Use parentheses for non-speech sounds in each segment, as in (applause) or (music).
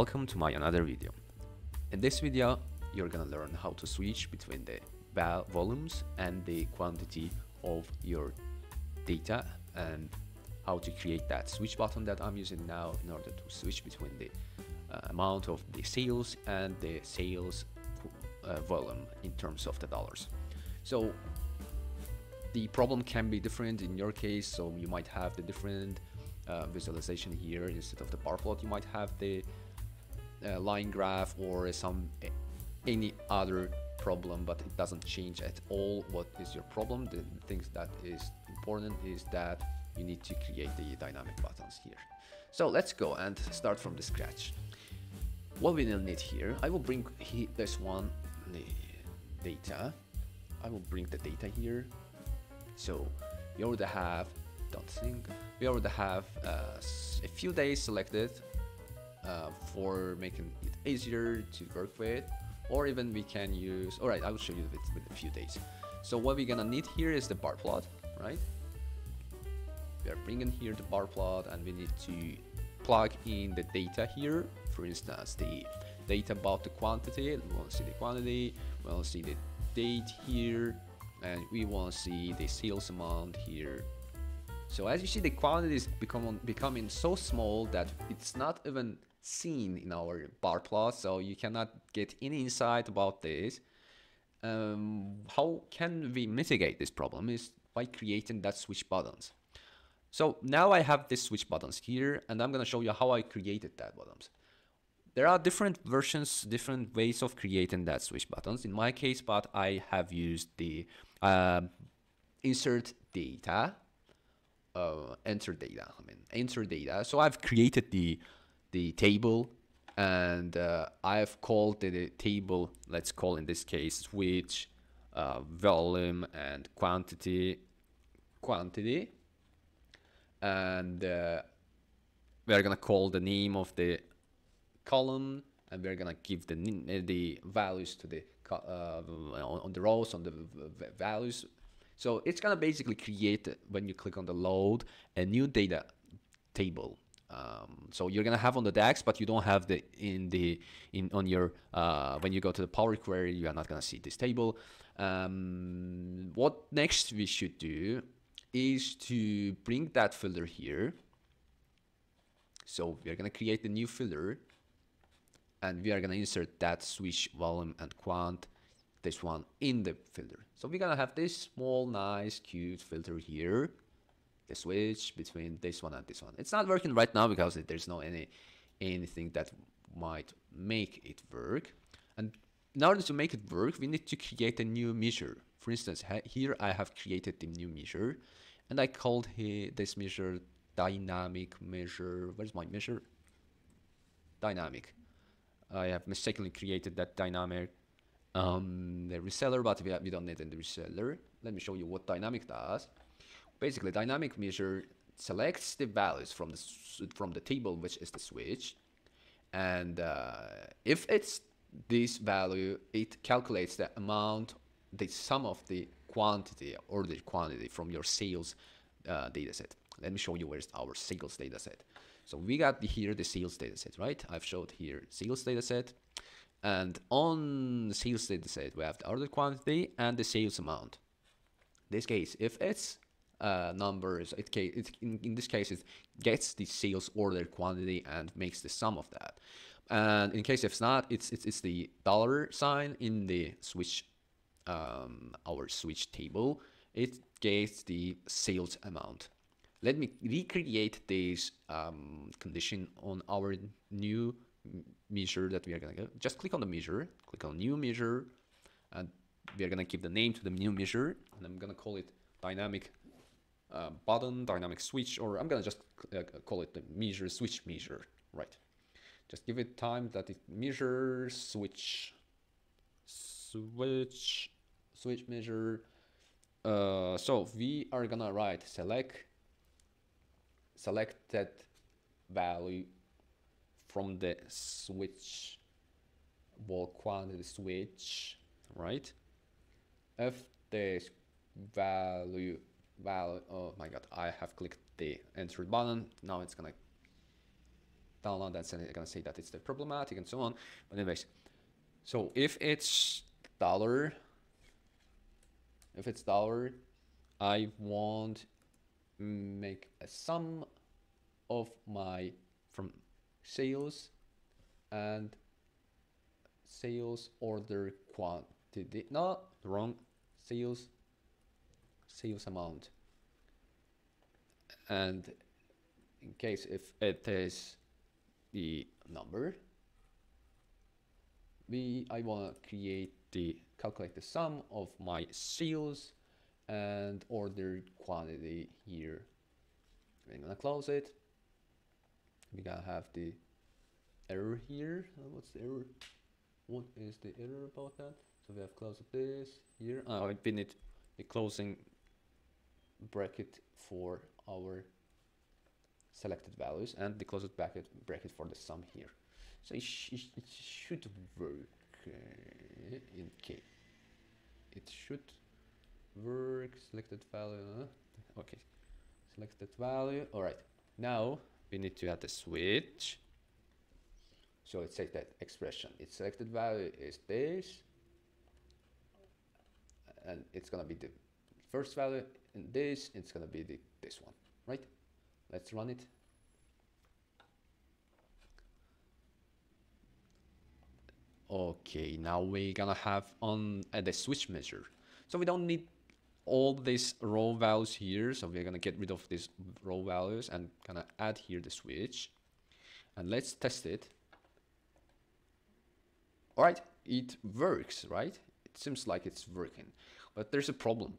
Welcome to my another video. In this video, you're gonna learn how to switch between the volumes and the quantity of your data and how to create that switch button that I'm using now in order to switch between the uh, amount of the sales and the sales uh, volume in terms of the dollars. So the problem can be different in your case, so you might have the different uh, visualization here instead of the bar plot you might have the uh, line graph or some any other problem but it doesn't change at all what is your problem. The things that is important is that you need to create the dynamic buttons here. So let's go and start from the scratch. What we will need here I will bring this one the data. I will bring the data here. So you already have don't think we already have uh, a few days selected uh, for making it easier to work with or even we can use all right i will show you with, with a few days. So what we're gonna need here is the bar plot right? We are bringing here the bar plot and we need to plug in the data here. For instance the data about the quantity we want to see the quantity we want to see the date here and we want to see the sales amount here. So as you see, the quantity is become, becoming so small that it's not even seen in our bar plot, so you cannot get any insight about this. Um, how can we mitigate this problem is by creating that switch buttons. So now I have this switch buttons here, and I'm gonna show you how I created that buttons. There are different versions, different ways of creating that switch buttons. In my case, but I have used the uh, insert data uh, enter data. I mean, enter data. So I've created the the table, and uh, I've called the, table. Let's call in this case switch uh, volume and quantity quantity, and uh, we're gonna call the name of the column, and we're gonna give the the values to the uh, on, on the rows on the values so it's gonna basically create when you click on the load a new data table. Um, so you're gonna have on the DAX, but you don't have the in the in on your uh, when you go to the Power Query, you are not gonna see this table. Um, what next we should do is to bring that filter here. So we're gonna create a new filter, and we are gonna insert that switch volume and quant this one in the filter. So we're gonna have this small, nice, cute filter here. The switch between this one and this one. It's not working right now because there's no any anything that might make it work. And in order to make it work, we need to create a new measure. For instance, here I have created the new measure, and I called this measure dynamic measure. Where's my measure? Dynamic. I have mistakenly created that dynamic um, the reseller, but we, we don't need the reseller. Let me show you what dynamic does. Basically, dynamic measure selects the values from the from the table, which is the switch, and uh, if it's this value, it calculates the amount, the sum of the quantity or the quantity from your sales uh, data set. Let me show you where's our sales data set. So we got here the sales data set, right? I've showed here sales data set. And on the sales data set, we have the order quantity and the sales amount. This case, if it's uh, numbers, it, it in, in this case, it gets the sales order quantity and makes the sum of that. And in case if it's not, it's, it's, it's the dollar sign in the switch, um, our switch table. It gets the sales amount. Let me recreate this um, condition on our new measure that we are gonna get. Just click on the measure, click on new measure, and we are gonna give the name to the new measure, and I'm gonna call it dynamic uh, button, dynamic switch, or I'm gonna just uh, call it the measure switch measure, right? Just give it time that it measure switch, switch, switch measure. Uh, so we are gonna write select selected value from the switch wall quantity switch, right? If the value value oh my god, I have clicked the enter button. Now it's gonna download that's gonna say that it's the problematic and so on. But anyways, so if it's dollar, if it's dollar, I want make a sum of my from sales and sales order quantity. No, wrong. Sales sales amount. And in case if it is the number, we I want to create the calculate the sum of my sales and order quantity here. I'm gonna close it. We gotta have the error here. Uh, what's the error? What is the error about that? So we have closed this here. Oh, we need the closing bracket for our selected values and the closed bracket bracket for the sum here. So it, sh it should work uh, in K. It should work selected value. Okay, selected value. All right. Now we need to add the switch. So it says that expression. Its selected value is this, and it's gonna be the first value in this. It's gonna be the this one, right? Let's run it. Okay, now we're gonna have on uh, the switch measure. So we don't need all these row values here. So we're gonna get rid of these row values and gonna add here the switch. And let's test it. All right, it works, right? It seems like it's working, but there's a problem.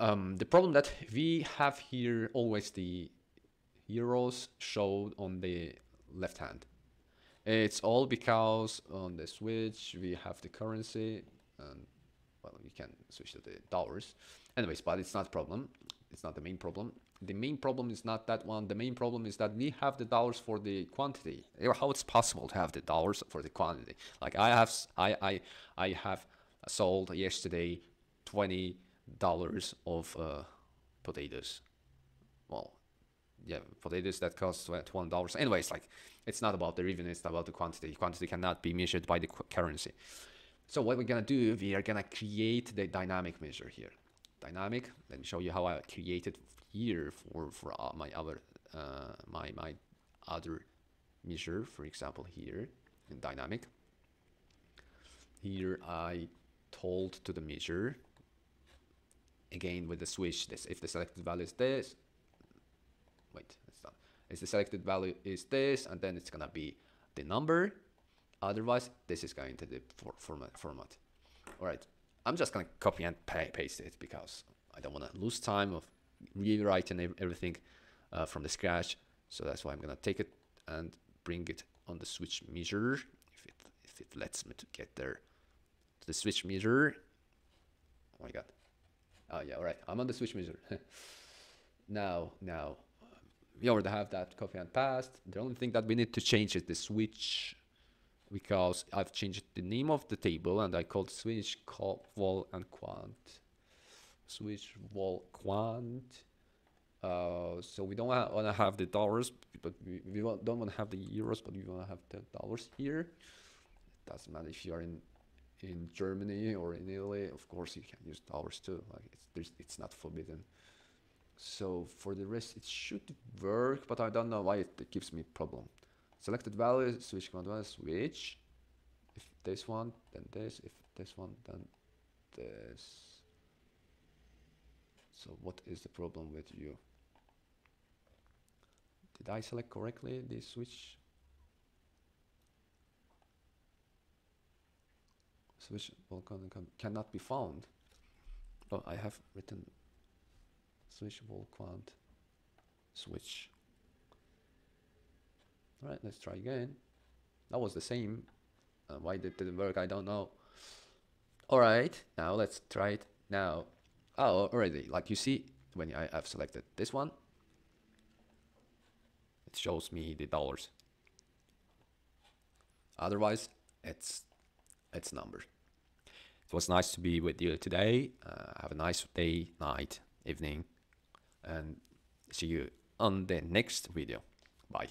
Um, the problem that we have here always the euros showed on the left hand. It's all because on the switch we have the currency and well we can switch to the dollars. Anyways, but it's not a problem. It's not the main problem. The main problem is not that one. The main problem is that we have the dollars for the quantity. How it's possible to have the dollars for the quantity? Like I have I I I have sold yesterday twenty dollars of uh, potatoes. Well, yeah, potatoes that cost one dollars. Anyways, like it's not about the revenue; it's about the quantity. Quantity cannot be measured by the currency. So what we're gonna do, we are gonna create the dynamic measure here. Dynamic. Let me show you how I created here for for uh, my other uh, my my other measure. For example, here in dynamic. Here I told to the measure again with the switch this if the selected value is this wait it's not if the selected value is this and then it's gonna be the number otherwise this is going to the for format format. All right i'm just gonna copy and paste it because i don't want to lose time of rewriting everything uh, from the scratch. So that's why i'm gonna take it and bring it on the switch measure if it if it lets me to get there. To the switch measure oh my god Oh yeah, all right. I'm on the switch measure. (laughs) now, now, we already have that and paste. The only thing that we need to change is the switch because I've changed the name of the table and I called switch call vol and quant. Switch vol quant. Uh, so we don't want to have the dollars, but we, we don't want to have the euros, but we want to have the dollars here. It doesn't matter if you are in in Germany or in Italy, of course you can use dollars too. Like it's it's not forbidden. So for the rest, it should work, but I don't know why it, it gives me problem. Selected value, switch command one, switch. If this one, then this. If this one, then this. So what is the problem with you? Did I select correctly the switch volcano cannot be found. Oh, I have written switchable quant switch. All right, let's try again. That was the same. Uh, why it didn't work, I don't know. All right, now let's try it now. Oh, already, like you see, when I have selected this one, it shows me the dollars. Otherwise, it's it's numbers. It was nice to be with you today. Uh, have a nice day, night, evening, and see you on the next video. Bye.